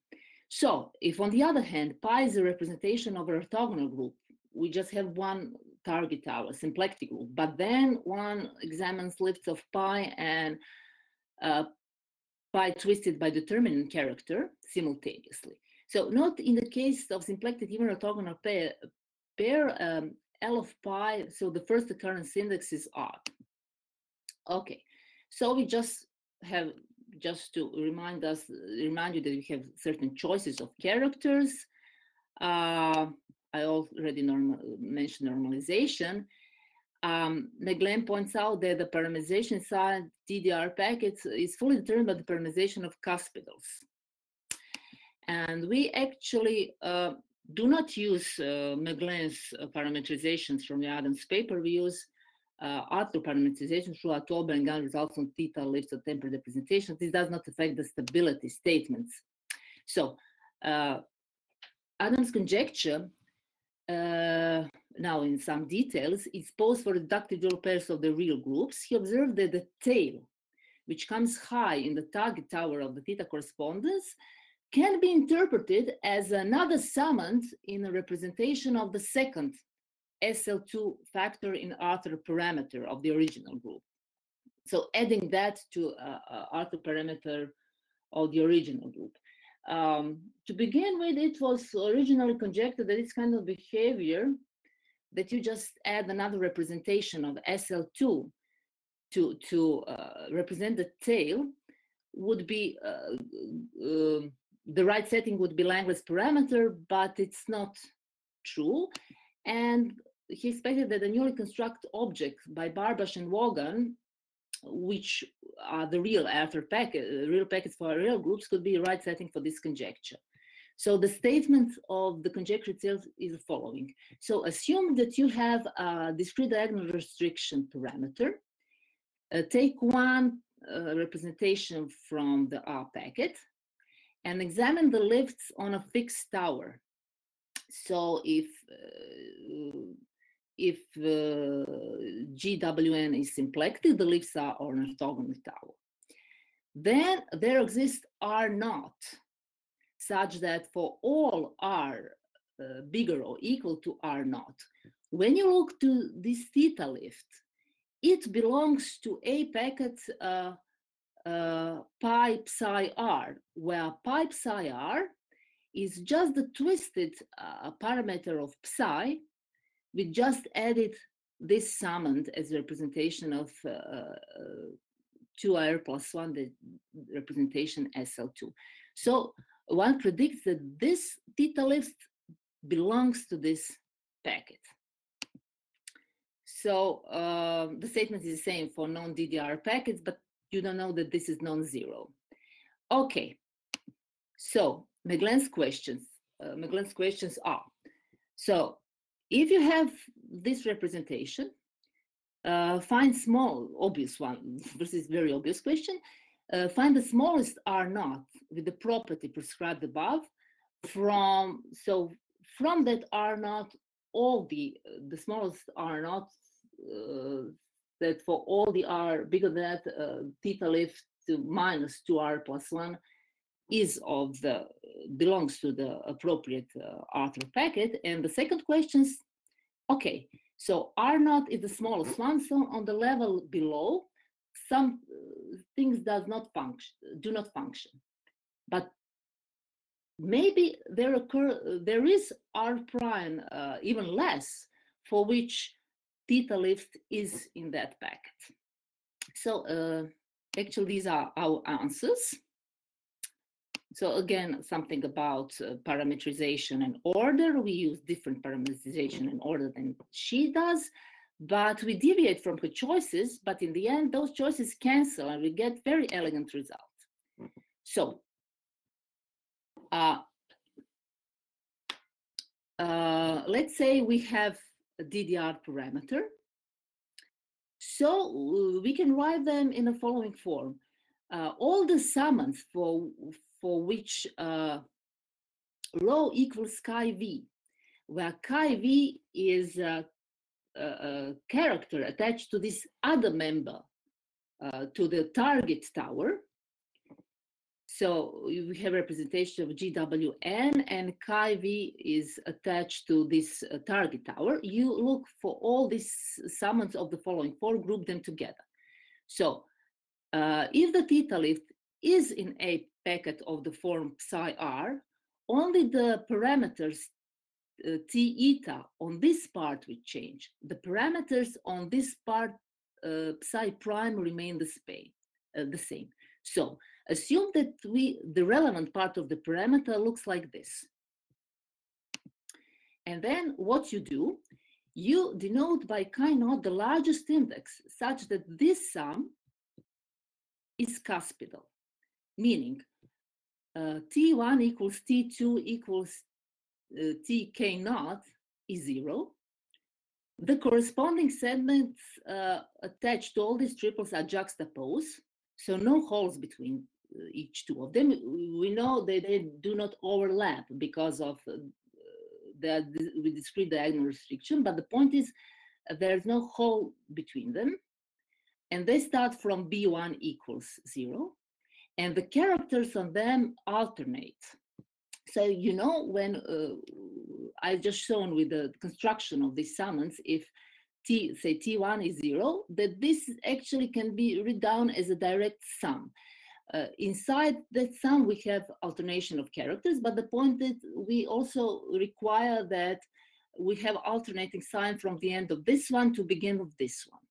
So if on the other hand, pi is a representation of an orthogonal group, we just have one target tower, symplectic group, but then one examines lifts of pi and uh, pi twisted by determinant character simultaneously. So not in the case of symplectic even orthogonal pair, pair um, L of pi, so the first occurrence index is R. Okay, so we just have just to remind us, remind you that we have certain choices of characters. Uh, I already normal, mentioned normalization. Um, points out that the parameterization side DDR packets is fully determined by the parameterization of cuspidals. And we actually uh, do not use uh, Moeglin's uh, parameterizations from the Adams paper. We use uh, auto parameterization through Atobe and Gan results on theta lifts of temporal representations. This does not affect the stability statements. So uh, Adams' conjecture, uh, now in some details, is posed for reductive dual pairs of the real groups. He observed that the tail, which comes high in the target tower of the theta correspondence, can be interpreted as another summand in a representation of the second SL2 factor in Arthur parameter of the original group. So adding that to uh, uh, Arthur parameter of the original group. Um, to begin with, it was originally conjectured that this kind of behavior that you just add another representation of SL2 to, to uh, represent the tail would be, uh, uh, the right setting would be Langlands parameter, but it's not true. And he expected that the newly constructed object by Barbasch and Vogan, which are the real Arthur packet, uh, real packets for real groups, could be right setting for this conjecture. So the statement of the conjecture itself is the following. So assume that you have a discrete diagonal restriction parameter. Uh, take one uh, representation from the R packet and examine the lifts on a fixed tower. So if uh, if uh, GWN is symplectic, the lifts are on orthogonal tower. Then there exists R naught, such that for all R uh, bigger or equal to R naught, when you look to this theta lift, it belongs to a packet uh, uh, pi psi r, where pi psi r is just the twisted uh, parameter of psi we just added this summand as a representation of uh, uh 2r plus 1, the representation SL2. So one predicts that this theta lift belongs to this packet. So uh, the statement is the same for non-DDR packets, but you don't know that this is non-zero. Okay, so Moeglin's questions. Uh, questions are, so if you have this representation, uh, find small, obvious one. This is very obvious question. Uh, find the smallest R naught with the property prescribed above. From so from that R naught, all the the smallest R naught uh, that for all the R bigger than that uh, theta lift to minus two R plus one is of the belongs to the appropriate uh, Arthur packet. And the second question is, okay, so R naught is the smallest one. So on the level below, some uh, things does not function, do not function. But maybe there occur, there is R prime uh, even less for which theta lift is in that packet. So uh, actually these are our answers. So again, something about uh, parametrization and order. We use different parametrization and order than she does, but we deviate from her choices, but in the end, those choices cancel and we get very elegant result. So, uh, uh, let's say we have a DDR parameter. So uh, we can write them in the following form. Uh, all the summands for for which uh, rho equals chi v, where chi v is a, a, a character attached to this other member, uh, to the target tower. So we have representation of GWN and chi v is attached to this uh, target tower. You look for all these summands of the following four, group them together. So uh, if the theta lift is in a packet of the form psi r, only the parameters uh, t eta on this part will change. The parameters on this part uh, psi prime remain the, same, uh, the same. So assume that we the relevant part of the parameter looks like this. And then what you do, you denote by naught the largest index such that this sum is cuspidal meaning uh, T1 equals T2 equals uh, TK naught is zero. The corresponding segments uh, attached to all these triples are juxtaposed, so no holes between uh, each two of them. We know that they do not overlap because of uh, the with discrete diagonal restriction, but the point is uh, there's no hole between them. And they start from B1 equals zero and the characters on them alternate. So you know when uh, I just shown with the construction of these summands, if t say t1 is zero, that this actually can be read down as a direct sum. Uh, inside that sum, we have alternation of characters, but the point is we also require that we have alternating sign from the end of this one to begin of this one.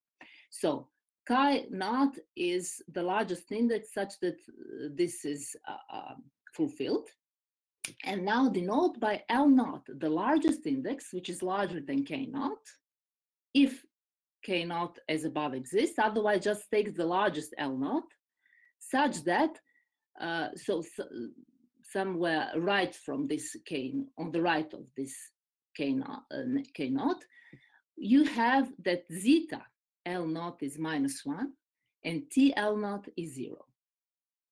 So chi naught is the largest index such that uh, this is uh, uh, fulfilled. And now denote by L naught the largest index, which is larger than K naught, if K naught as above exists, otherwise just takes the largest L naught, such that, uh, so, so, somewhere right from this K, on the right of this K naught, uh, K you have that zeta L naught is minus one and TL naught is zero.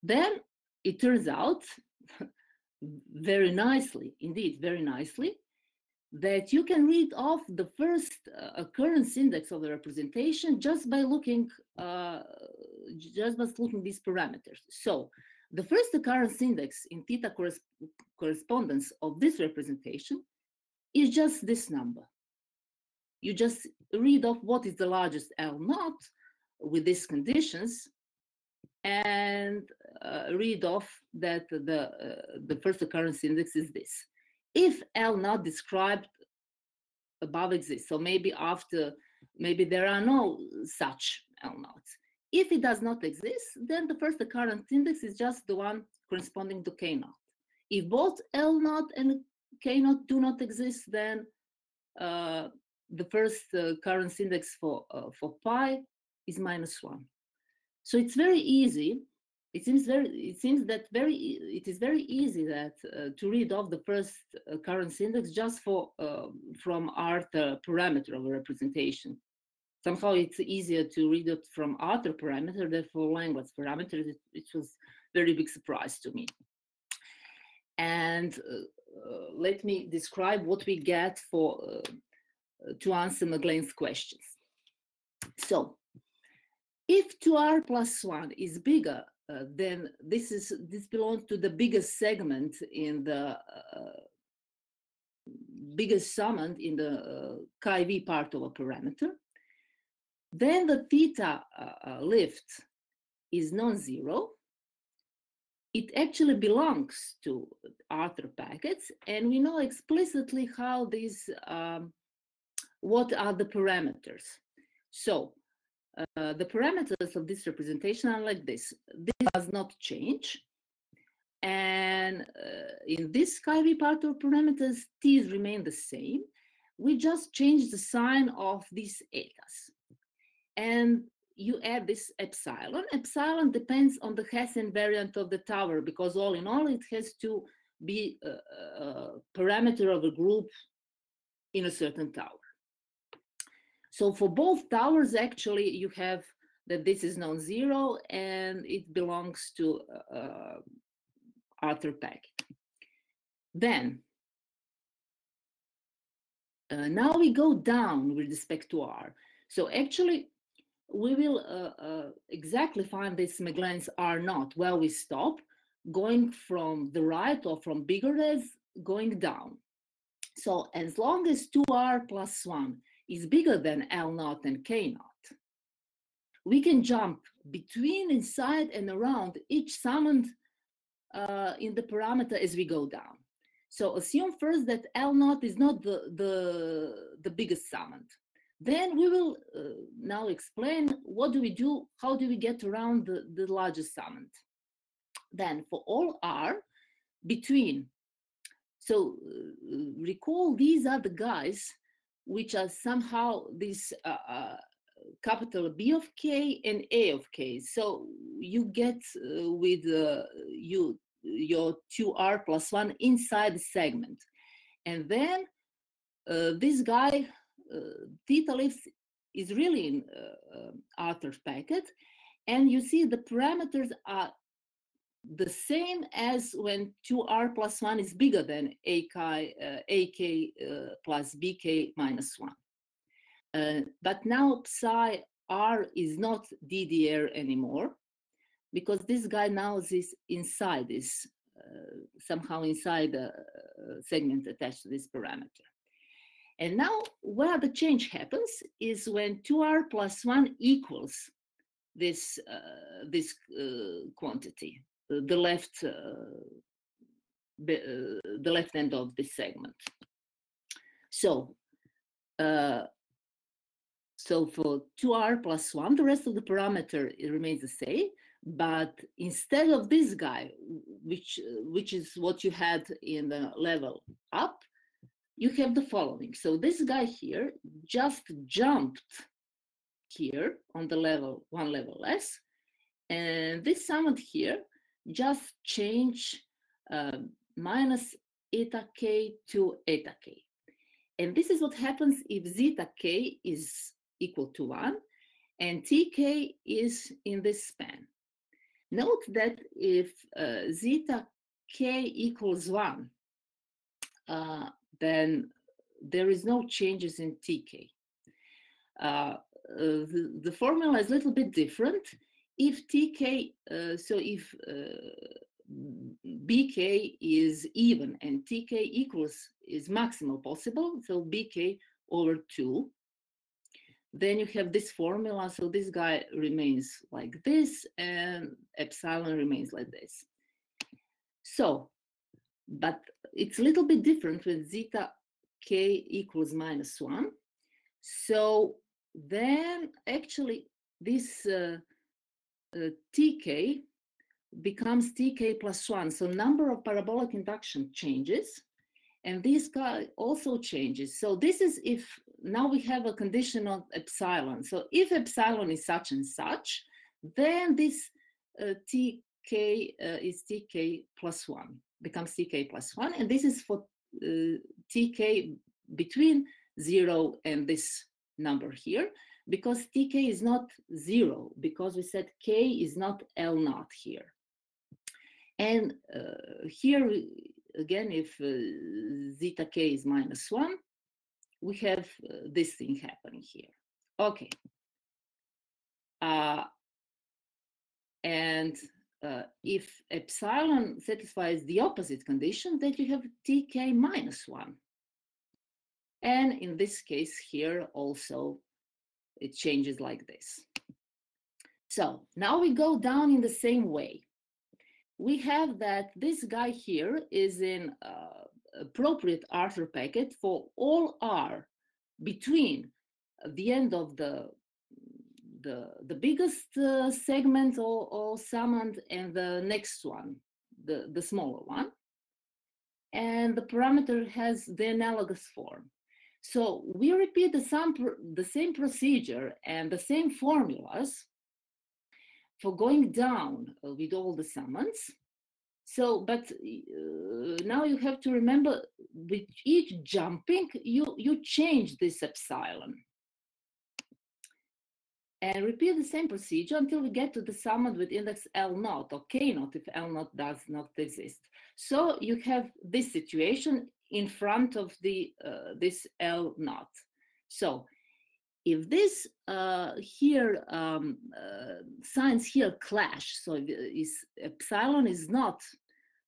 Then it turns out very nicely, indeed, very nicely, that you can read off the first uh, occurrence index of the representation just by looking uh, just by looking these parameters. So the first occurrence index in theta corres correspondence of this representation is just this number you just read off what is the largest L naught with these conditions and uh, read off that the, uh, the first occurrence index is this. If L naught described above exists, so maybe after, maybe there are no such L naughts. If it does not exist, then the first occurrence index is just the one corresponding to K naught. If both L naught and K naught do not exist, then uh, the first uh, occurrence index for, uh, for pi is minus one. So it's very easy. It seems very. It seems that very. It is very easy that uh, to read off the first occurrence index just for uh, from Arthur parameter of a representation. somehow it's easier to read it from Arthur parameter than for Langlands parameter. It, was very big surprise to me. And uh, let me describe what we get for uh, to answer Moeglin's questions. So, if 2r plus 1 is bigger, uh, then this is this belongs to the biggest segment in the uh, biggest summand in the uh, chi v part of a parameter. Then the theta uh, uh, lift is non-zero. It actually belongs to Arthur packets, and we know explicitly how these, um, what are the parameters. So uh, the parameters of this representation are like this. This does not change. And uh, in this chi-v part of parameters, t's remain the same. We just change the sign of these etas. And you add this epsilon. Epsilon depends on the Hasse invariant of the tower because all in all, it has to be a, a parameter of a group in a certain tower. So for both towers, actually, you have that this is non-zero and it belongs to uh, Arthur packet. Then, uh, now we go down with respect to R. So actually, we will uh, uh, exactly find this Moeglin's R naught where we stop, going from the right or from bigger as going down. So as long as 2R plus 1 is bigger than L naught and K naught. We can jump between, inside, and around each summand uh, in the parameter as we go down. So assume first that L naught is not the, the, the biggest summand. Then we will uh, now explain what do we do, how do we get around the, the largest summand. Then for all R, between, so uh, recall these are the guys which are somehow this uh, uh, capital B of K and A of K. So you get uh, with uh, you your 2R plus 1 inside the segment. And then uh, this guy, uh, theta lift, is really in Arthur's packet. And you see the parameters are the same as when 2r plus 1 is bigger than ak, uh, ak uh, plus bk minus 1. Uh, but now psi r is not ddr anymore because this guy now is inside this, uh, somehow inside the uh, segment attached to this parameter. And now where the change happens is when 2r plus 1 equals this, uh, this quantity the left uh, the, uh, the left end of this segment. So uh, so for 2r plus 1, the rest of the parameter remains the same, but instead of this guy, which, which is what you had in the level up, you have the following. So this guy here just jumped here on the level, one level less, and this summand here just change uh, minus eta k to eta k. And this is what happens if zeta k is equal to 1 and tk is in this span. Note that if uh, zeta k equals 1, uh, then there is no changes in tk. Uh, the, the formula is a little bit different if tk, uh, so if uh, bk is even and tk equals is maximal possible, so bk over 2, then you have this formula. So this guy remains like this and epsilon remains like this. So, but it's a little bit different with zeta k equals minus 1. So then actually this uh, tk becomes tk plus 1. So number of parabolic induction changes. And this guy also changes. So this is if now we have a condition of epsilon. So if epsilon is such and such, then this uh, tk uh, is tk plus 1, becomes tk plus 1. And this is for uh, tk between 0 and this number here. Because tk is not zero, because we said k is not L naught here. And uh, here, again, if uh, zeta k is minus one, we have uh, this thing happening here. Okay. Uh, and uh, if epsilon satisfies the opposite condition, then you have tk minus 1. And in this case here also, it changes like this. So now we go down in the same way. We have that this guy here is in uh, appropriate Arthur packet for all R between the end of the the, the biggest uh, segment or, or summand and the next one, the, the smaller one. And the parameter has the analogous form. So we repeat the same, the same procedure and the same formulas for going down with all the summands. So, but uh, now you have to remember with each jumping, you, you change this epsilon and repeat the same procedure until we get to the summand with index L naught or K naught if L naught does not exist. So you have this situation in front of the uh, this L naught. So if this uh, here um, uh, signs here clash, so is epsilon is not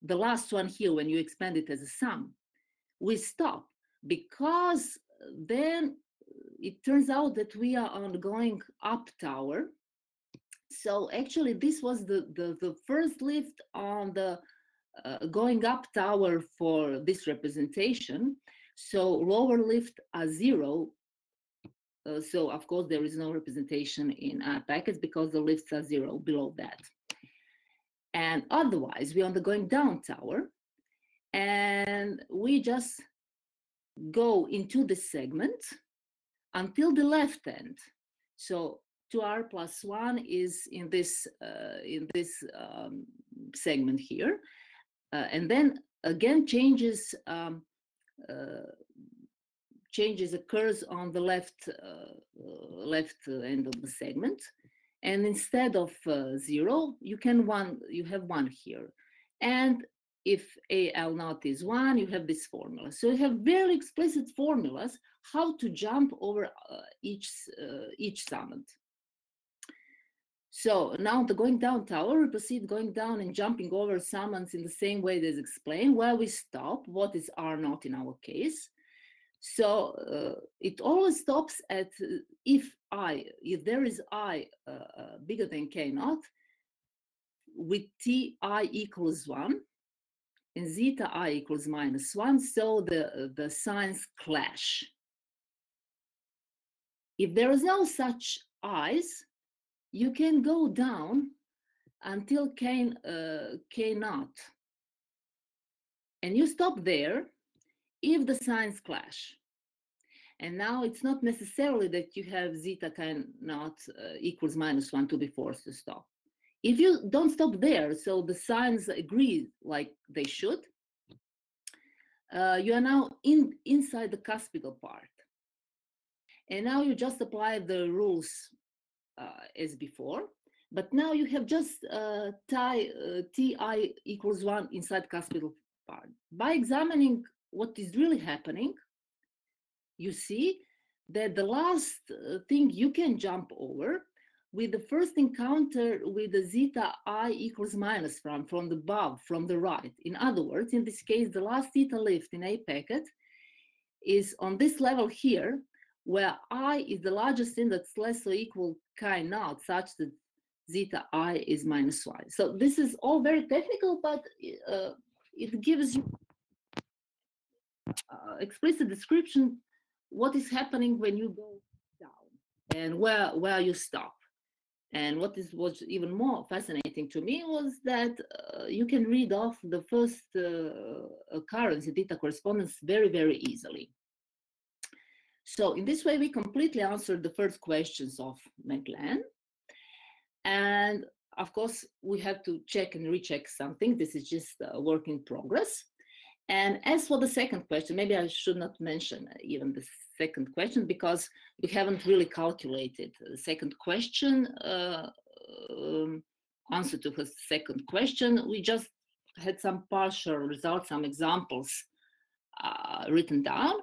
the last one here when you expand it as a sum, we stop because then it turns out that we are on going up tower. So actually, this was the, the, the first lift on the uh, going up tower for this representation. So lower lift are zero. Uh, so of course, there is no representation in our packets because the lifts are zero below that. And otherwise, we're on the going down tower. And we just go into the segment until the left end. So 2r plus 1 is in this uh, in this um, segment here. Uh, and then again changes um, uh, changes occurs on the left uh, left end of the segment. And instead of uh, zero, you can one you have one here. And if AL naught is one, you have this formula. So you have very explicit formulas how to jump over uh, each, each summand. So now the going down tower, we proceed going down and jumping over summands in the same way as explained, where we stop, what is R naught in our case. So uh, it always stops at uh, if I, if there is I uh, uh, bigger than K naught, with Ti equals one, and zeta i equals minus 1, so the, the signs clash. If there is no such i's, you can go down until k, uh, naught. And you stop there if the signs clash. And now it's not necessarily that you have zeta naught uh, equals minus 1 to be forced to stop. If you don't stop there, so the signs agree like they should, uh, you are now in inside the cuspidal part. And now you just apply the rules as before, but now you have just uh, ti, uh, ti equals one inside cuspidal part. By examining what is really happening, you see that the last uh, thing you can jump over with the first encounter with the zeta i equals minus from, from the above, from the right. In other words, in this case, the last zeta lift in a packet is on this level here, where i is the largest index less or equal chi naught, such that zeta i is minus y. So this is all very technical, but uh, it gives you uh, explicit description what is happening when you go down and where where you stop. And what is was even more fascinating to me was that uh, you can read off the first uh, occurrence theta correspondence very, very easily. So in this way, we completely answered the first questions of Moeglin. And of course, we have to check and recheck something. This is just a work in progress. And as for the second question, maybe I should not mention even the second question because we haven't really calculated the second question uh, um, answer to his second question. We just had some partial results, some examples uh, written down,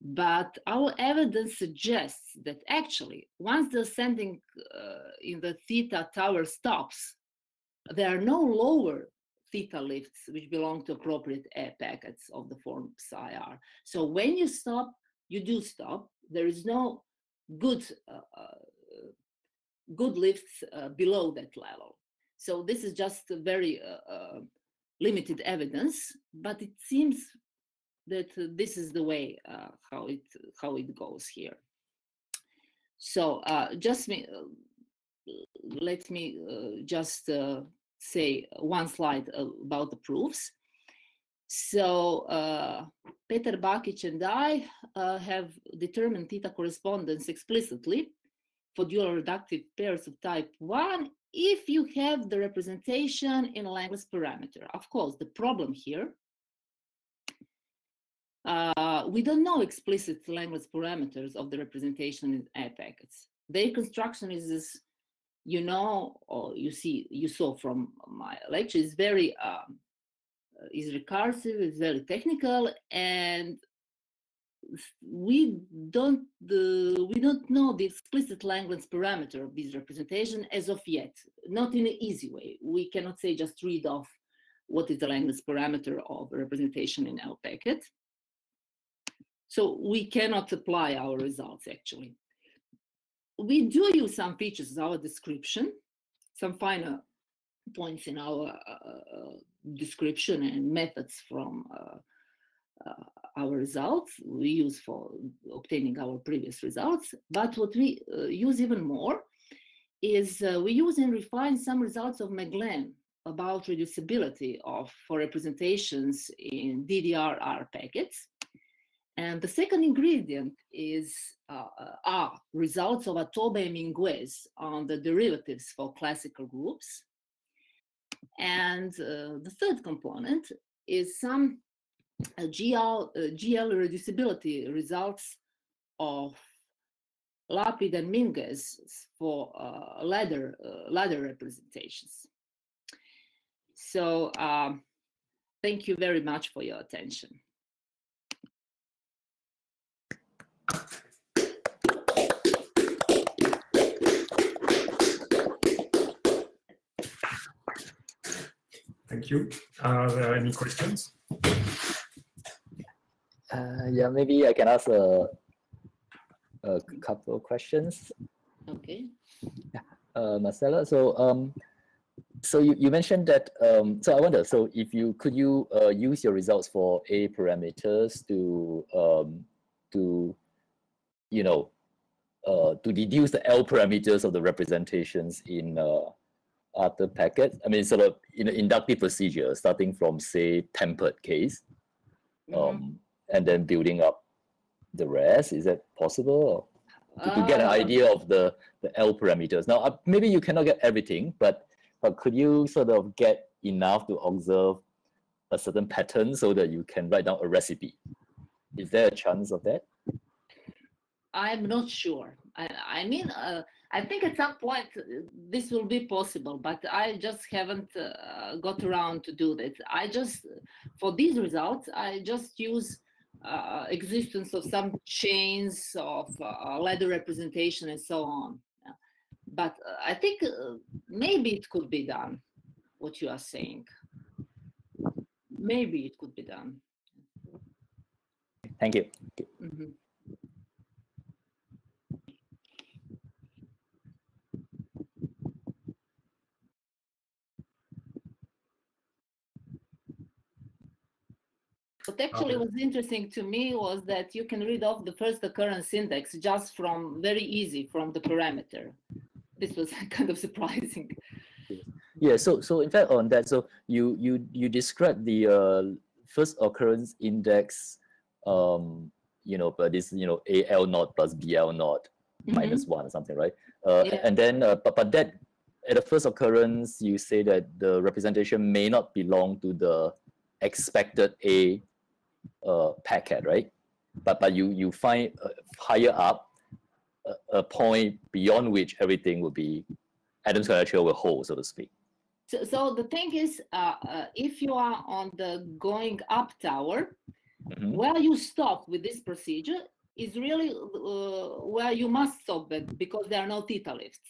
but our evidence suggests that actually once the ascending uh, in the theta tower stops, there are no lower theta lifts which belong to appropriate air packets of the form psi r. So when you stop, you do stop. There is no good uh, uh, good lifts uh, below that level. So this is just very uh, uh, limited evidence, but it seems that uh, this is the way uh, how it how it goes here. So uh, just me, let me just say one slide about the proofs. So uh, Peter Bakic and I uh, have determined theta correspondence explicitly for dual reductive pairs of type 1 if you have the representation in a Langlands parameter. Of course, the problem here, uh, we don't know explicit Langlands parameters of the representation in A packets. Their construction is, is you know, or you see, you saw from my lecture, is very um, is recursive, it's very technical, and we don't uh, we don't know the explicit Langlands parameter of this representation as of yet, not in an easy way. We cannot say just read off what is the Langlands parameter of representation in L packet. So we cannot apply our results actually. We do use some features our description, some finer points in our uh description and methods from uh, uh, our results we use for obtaining our previous results. But what we uh, use even more is uh, we use and refine some results of Moeglin about reducibility of for representations in DDR-R packets. And the second ingredient is uh, are results of Atobe Minguez on the derivatives for classical groups. And uh, the third component is some GL, GL reducibility results of Lapid and Minguez for uh, ladder, uh, ladder representations. So um, thank you very much for your attention. Thank you. Are there any questions? Uh, yeah, maybe I can ask a, a couple of questions. Okay. Yeah, uh, Marcela. So, um, so you, you mentioned that. Um, so I wonder. So if you could you uh, use your results for a parameters to um, to you know uh, to deduce the L parameters of the representations in uh, other packets. I mean, sort of in an inductive procedure, starting from say tempered case. Mm -hmm. um, and then building up the rest? Is that possible? To, to, get an uh, idea of the, the L parameters. Now, uh, maybe you cannot get everything, but, but could you sort of get enough to observe a certain pattern so that you can write down a recipe? Is there a chance of that? I'm not sure. I, I mean, uh, I think at some point uh, this will be possible, but I just haven't uh, got around to do that. I just, for these results, I just use uh, existence of some chains of uh, ladder representation and so on. But uh, I think uh, maybe it could be done, what you are saying. Maybe it could be done. Thank you. Mm -hmm. What actually okay. was interesting to me was that you can read off the first occurrence index just from very easy from the parameter. This was kind of surprising. Yeah, so so in fact on that, so you you you describe the uh, first occurrence index, um, you know, but this you know AL naught plus BL naught mm -hmm. minus one or something, right? Uh, yeah. And then, uh, but but that at the first occurrence, you say that the representation may not belong to the expected A uh, packet, right? but but you you find uh, higher up a, a point beyond which everything will be Adams conjecture will hold, so to speak. So, so the thing is, uh, uh, if you are on the going up tower, Mhm. where you stop with this procedure is really uh, where you must stop it because there are no theta lifts.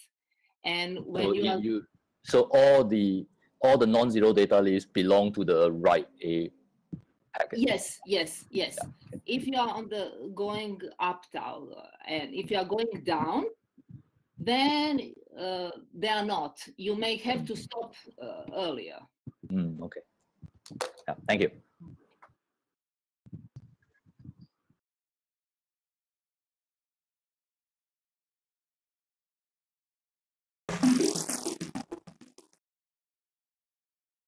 And when So you you, are you so all the all the non-zero theta lifts belong to the right A packet. Yes, yes, yes. If you are on the going up tower and if you are going down, then uh, they are not. You may have to stop uh, earlier. Mm, okay. Yeah, thank you.